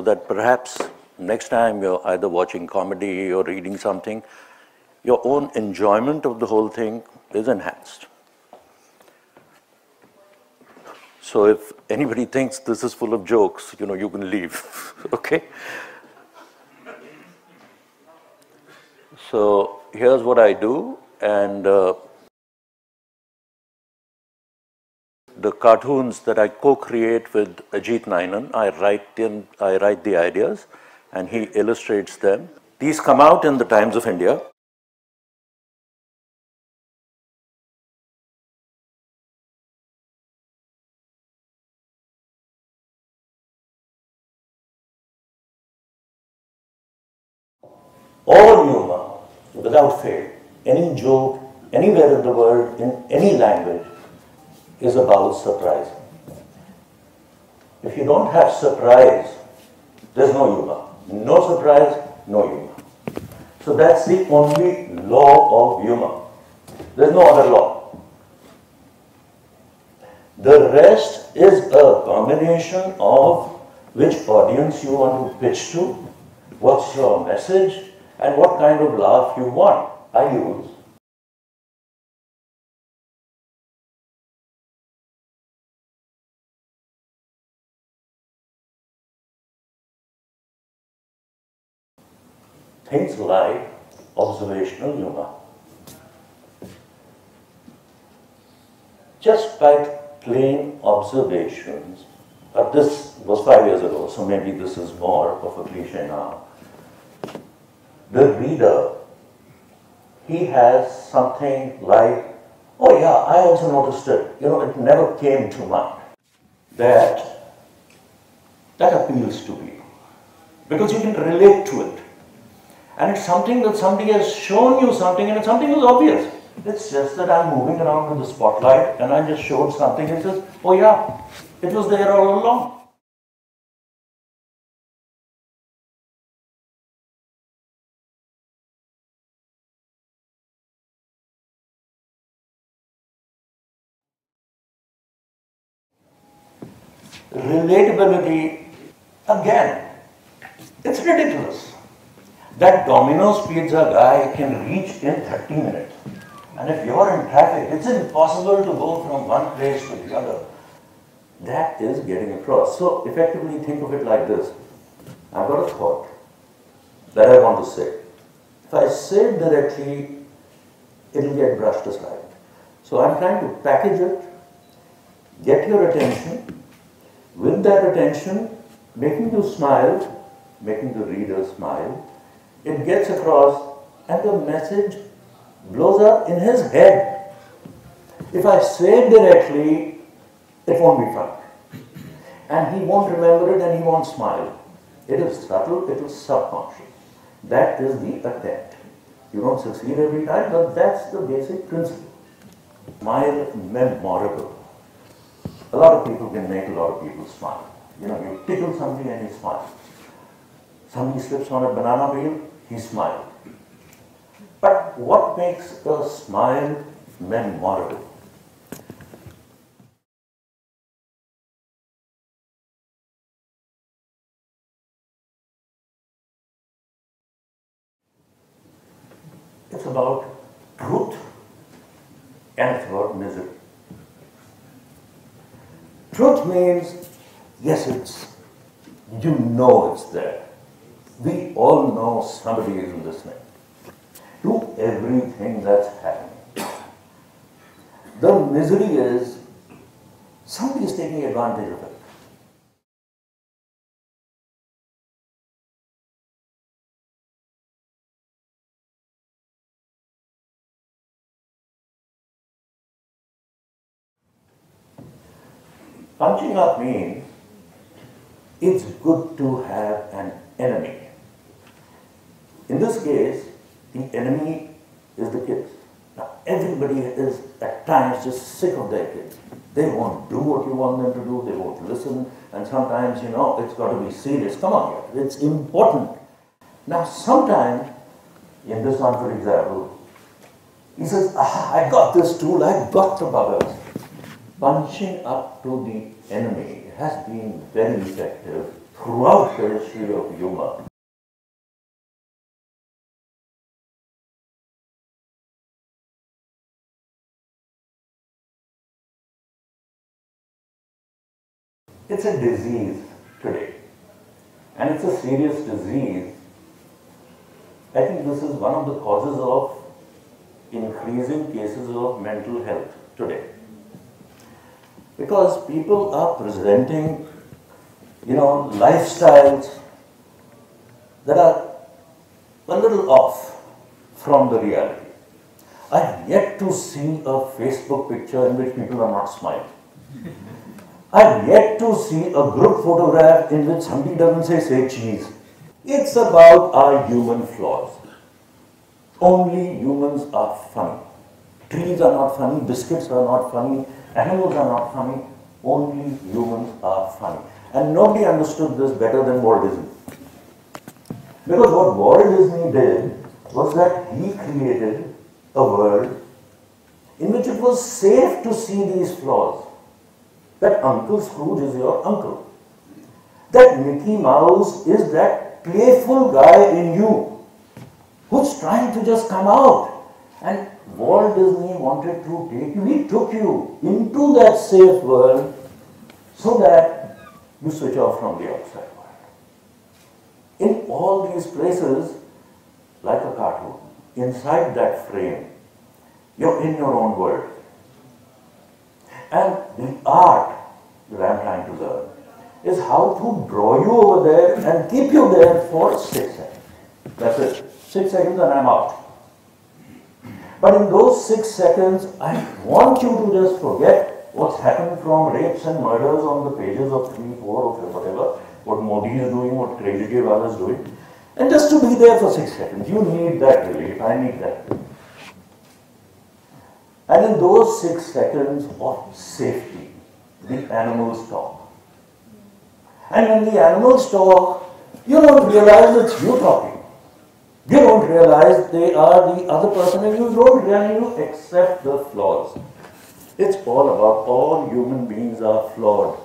so that perhaps next time you're either watching comedy or reading something, your own enjoyment of the whole thing is enhanced. So if anybody thinks this is full of jokes, you know, you can leave. okay? So here's what I do, and uh, the cartoons that I co-create with Ajit Ninan, I write in, I write the ideas, and he illustrates them. These come out in the Times of India. All humor, without fail, any joke, anywhere in the world, in any language, is about surprise. If you don't have surprise, there's no humor. No surprise, no humor. So that's the only law of humor. There's no other law. The rest is a combination of which audience you want to pitch to, what's your message, and what kind of laugh you want. I use things like observational humor. Just by plain observations, but this was five years ago, so maybe this is more of a cliche now. The reader, he has something like, oh yeah, I also noticed it. You know, it never came to mind. That, that appeals to people. Because you can relate to it. And it's something that somebody has shown you something and it's something that's obvious. It's just that I'm moving around with the spotlight and I just showed something and says, oh yeah, it was there all along. Relatability, again, it's ridiculous. That Domino's pizza guy can reach in 30 minutes. And if you're in traffic, it's impossible to go from one place to the other. That is getting across. So effectively think of it like this. I've got a thought that I want to say. If I say it directly, it'll get brushed aside. So I'm trying to package it, get your attention, with that attention, making you smile, making the reader smile, it gets across and the message blows up in his head. If I say it directly, it won't be fun. And he won't remember it and he won't smile. It is subtle, it is subconscious. That is the attempt. You don't succeed every time, but that's the basic principle. Smile memorable. A lot of people can make a lot of people smile. You know, you tickle somebody and he smiles. Somebody slips on a banana peel, he smiled. But what makes a smile memorable? It's about truth and it's about misery. Truth means, yes, it's, you know it's there. We all know somebody is listening to everything that's happening. The misery is somebody is taking advantage of it. Punching up means it's good to have an enemy. In this case, the enemy is the kids. Now, everybody is at times just sick of their kids. They won't do what you want them to do, they won't listen, and sometimes, you know, it's got to be serious. Come on, it's important. Now, sometimes, in this one, for example, he says, ah, I got this tool, I got the buggers punching up to the enemy has been very effective throughout the history of humor. It's a disease today. And it's a serious disease. I think this is one of the causes of increasing cases of mental health today. Because people are presenting, you know, lifestyles that are a little off from the reality. I have yet to see a Facebook picture in which people are not smiling. I've yet to see a group photograph in which somebody doesn't say, say cheese. It's about our human flaws. Only humans are funny. Trees are not funny, biscuits are not funny, animals are not funny, only humans are funny. And nobody understood this better than Walt Disney. Because what Walt Disney did was that he created a world in which it was safe to see these flaws that Uncle Scrooge is your uncle. That Mickey Mouse is that playful guy in you who's trying to just come out. And Walt Disney wanted to take you, he took you into that safe world so that you switch off from the outside world. In all these places, like a cartoon, inside that frame, you're in your own world. And the art that I'm trying to learn is how to draw you over there and keep you there for six seconds. That's it. Six seconds and I'm out. But in those six seconds, I want you to just forget what's happened from rapes and murders on the pages of three, four, or whatever, what Modi is doing, what Kejriwal is doing, and just to be there for six seconds. You need that relief. I need that relief. And in those six seconds of safety, the animals talk. And when the animals talk, you don't realize it's you talking. You don't realize they are the other person and you don't really you accept the flaws. It's all about all human beings are flawed.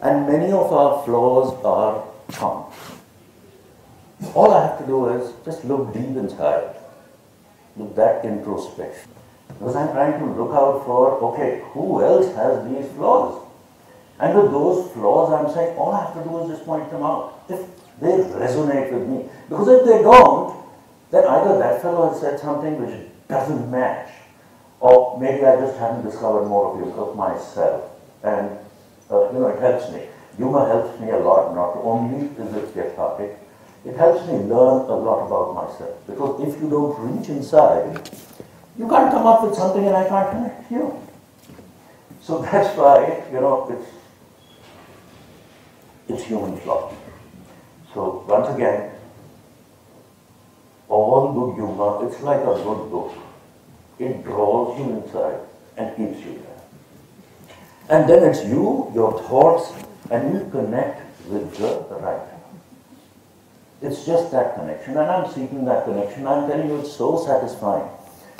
And many of our flaws are found. All I have to do is just look deep inside, look that introspection. Because I'm trying to look out for, okay, who else has these flaws? And with those flaws, I'm saying, all I have to do is just point them out. If they resonate with me. Because if they don't, then either that fellow has said something which doesn't match, or maybe I just haven't discovered more of you of myself. And, uh, you know, it helps me. Humor helps me a lot, not only is it cathartic, it helps me learn a lot about myself. Because if you don't reach inside, you can't come up with something and I can't connect you. So that's why, you know, it's, it's human flaw. So once again, all good humor, it's like a good book. It draws you inside and keeps you there. And then it's you, your thoughts, and you connect with the right. It's just that connection, and I'm seeking that connection. I'm telling you, it's so satisfying.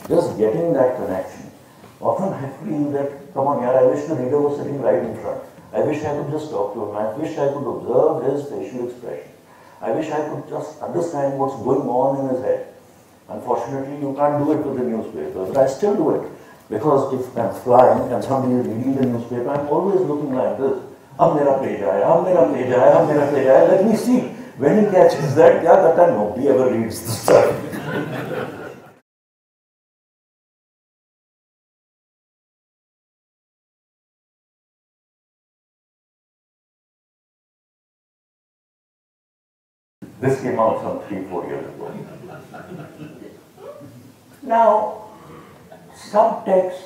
Just getting that connection. Often I feel that, come on, yeah, I wish the reader was sitting right in front. I wish I could just talk to him. I wish I could observe his facial expression. I wish I could just understand what's going on in his head. Unfortunately, you can't do it with the newspaper, but I still do it. Because if I'm flying and somebody is reading the newspaper, I'm always looking like this. अब मेरा page आया अब मेरा page आया अब मेरा page आया let me see when he catches that क्या करता है nobody ever reads the This came out some three, four years ago. Now, subtext,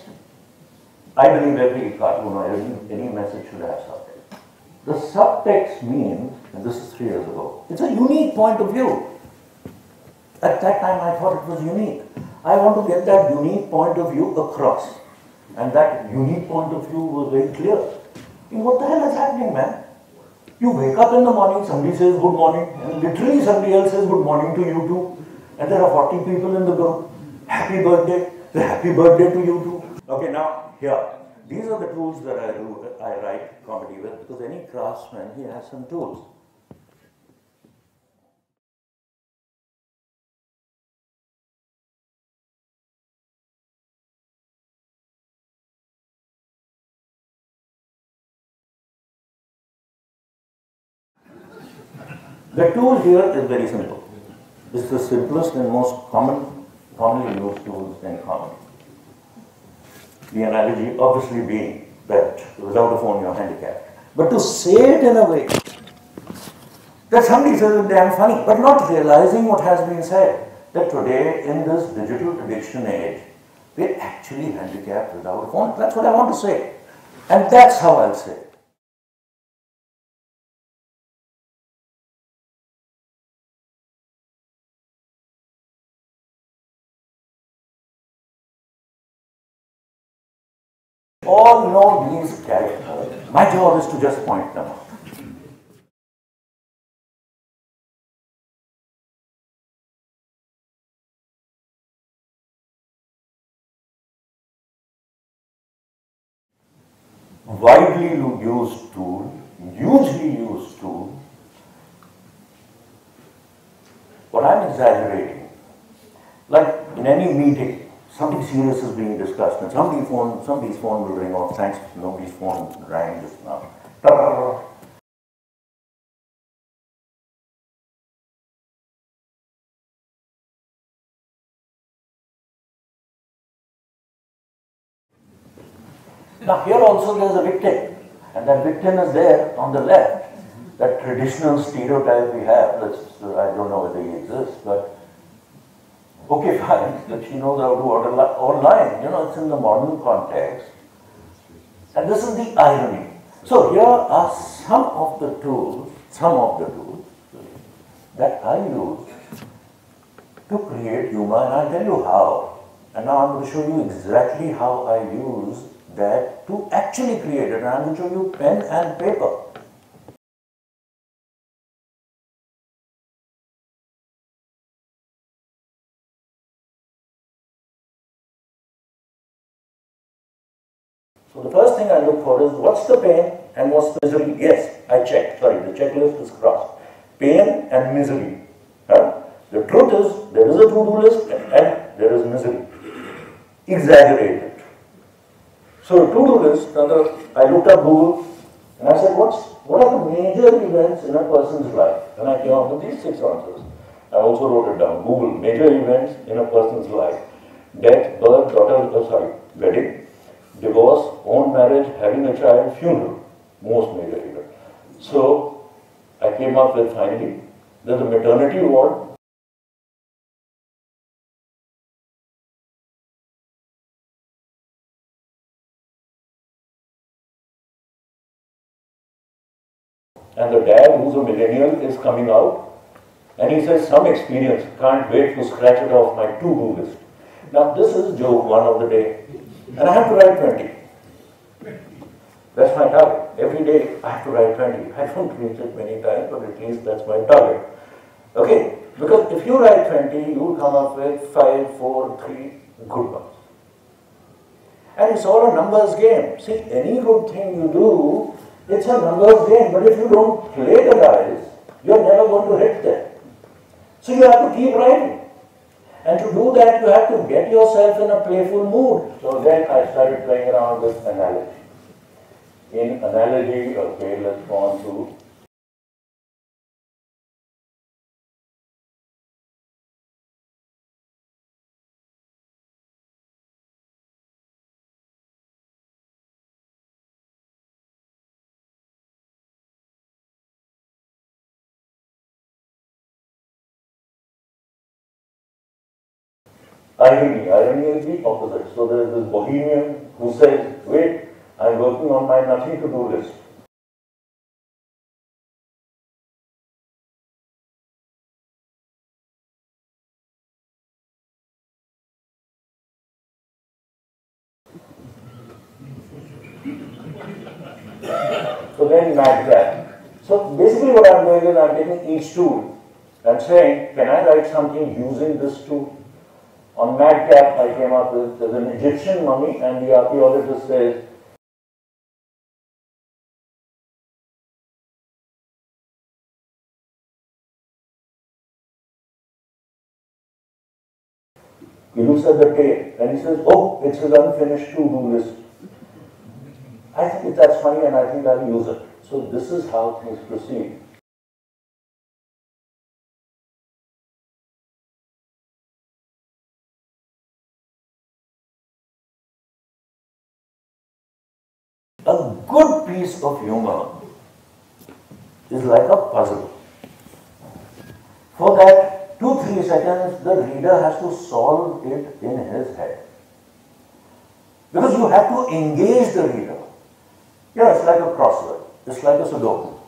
I believe every cartoon or any, any message should have subtext. The subtext means, and this is three years ago, it's a unique point of view. At that time I thought it was unique. I want to get that unique point of view across. And that unique point of view was very clear. what the hell is happening, man? You wake up in the morning, somebody says good morning, and literally somebody else says good morning to you too. And there are 40 people in the group. Happy birthday. The happy birthday to you too. Okay, now here. These are the tools that I do, I write comedy with because any craftsman, he has some tools. The tool here is very simple. It's the simplest and most common, commonly used tools in comedy. The analogy obviously being that without a phone you're handicapped. But to say it in a way that somebody says it's damn funny, but not realizing what has been said. That today in this digital addiction age, we're actually handicapped without a phone. That's what I want to say. And that's how I'll say it. Know these characters. My job is to just point them out. Widely used tool, hugely used tool. But I'm exaggerating. Like in any meeting, something serious is being discussed and somebody phone, somebody's phone will ring off. Thanks, nobody's phone rang just now. Now here also there is a victim, and that victim is there on the left. That traditional stereotype we have, that's, I don't know whether he exists, but Okay, fine, but she knows how to order online. You know, it's in the modern context. And this is the irony. So here are some of the tools, some of the tools that I use to create humor, and I'll tell you how. And now I'm going to show you exactly how I use that to actually create it. And I'm going to show you pen and paper. Thing I look for is what's the pain and what's the misery? Yes, I checked. Sorry, the checklist is crossed. Pain and misery. Huh? The truth is there is a to-do list and there is misery. Exaggerated. So to-do list, I looked up Google and I said, what's what are the major events in a person's life? And I came up with these six answers. I also wrote it down. Google, major events in a person's life. Death, birth, daughter, oh, sorry, wedding, divorce, own marriage, having a child, funeral, most major event. So I came up with finally there's a maternity ward. And the dad, who's a millennial, is coming out and he says, some experience, can't wait to scratch it off my to-do list. Now this is joke one of the day. And I have to write 20. That's my target. Every day I have to write 20. I don't reach it many times, but at least that's my target. Okay? Because if you write 20, you come up with 5, 4, 3 good ones. And it's all a numbers game. See, any good thing you do, it's a numbers game. But if you don't play the dice, you're never going to hit them. So you have to keep writing. And to do that, you have to get yourself in a playful mood. So then I started playing around with analogy. In analogy, let's go on to irony. Irony is the opposite. So there is this bohemian who says, wait, I'm working on my nothing to do list. so then match that. So basically what I'm doing is I'm taking each tool and saying, can I write something using this tool? on Madcap I came up with there's an Egyptian mummy and the archaeologist says He looks at the tail and he says, oh, it's his unfinished to-do list. I think that's funny and I think I'll use it. So this is how things proceed. A good piece of humor is like a puzzle. For that two, three seconds, the reader has to solve it in his head. Because you have to engage the reader. Yeah, it's like a crossword. It's like a Sudoku.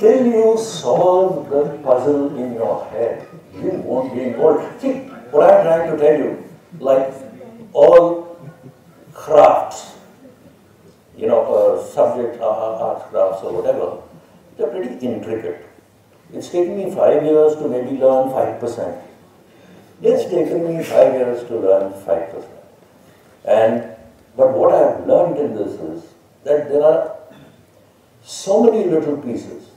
Till you solve the puzzle in your head, you won't be involved. See, what I'm trying to tell you, like all crafts, you know, subject, art crafts or whatever, they're pretty intricate. It's taken me five years to maybe learn 5%. It's taken me five years to learn 5%. And, but what I've learned in this is that there are so many little pieces,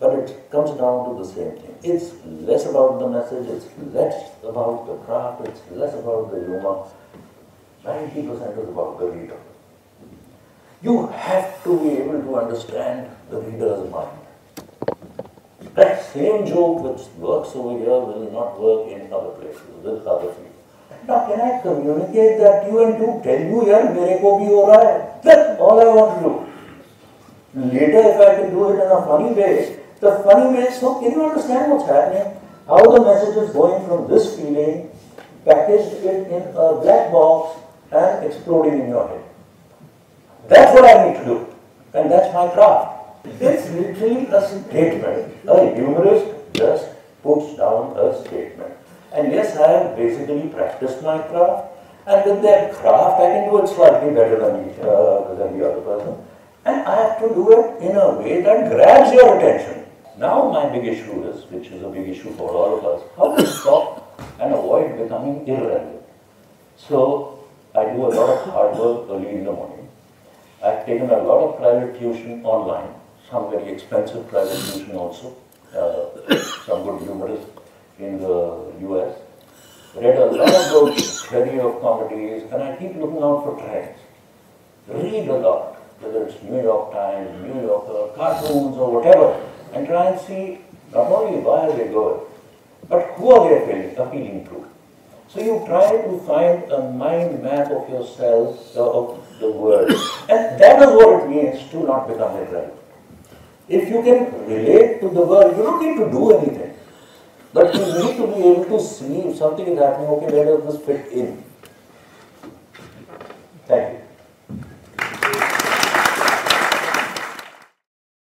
but it comes down to the same thing. It's less about the message, it's less about the craft, it's less about the humor. 90% is about the reader. You have to be able to understand the reader's mind. That same joke which works over here will not work in other places, with other. Now can I communicate that to you and to tell you, yeah, mere ko bhi ho hai. That's all I want to do. Later if I can do it in a funny way, the funny way so can you understand what's happening? How the message is going from this feeling, packaged it in a black box and exploding in your head. That's what I need to do. And that's my craft. It's literally a statement. A humorist just puts down a statement. And yes, I have basically practiced my craft. And with that craft, I can do it slightly better than, uh, than the other person. And I have to do it in a way that grabs your attention. Now my big issue is, which is a big issue for all of us, how to stop and avoid becoming irrelevant. So I do a lot of hard work early in the morning. I've taken a lot of private tuition online, some very expensive private tuition also, uh, some good humorists in the US. Read a lot of books, study of comedies, and I keep looking out for trends. Read a lot whether it's New York Times, New Yorker, cartoons or whatever, and try and see not only why are they good, but who are they appealing, appealing to. So you try to find a mind map of yourself, uh, of the world, and that is what it means to not become a irrelevant. If you can relate to the world, you don't need to do anything. But you need to be able to see if something is happening, okay, where does this fit in?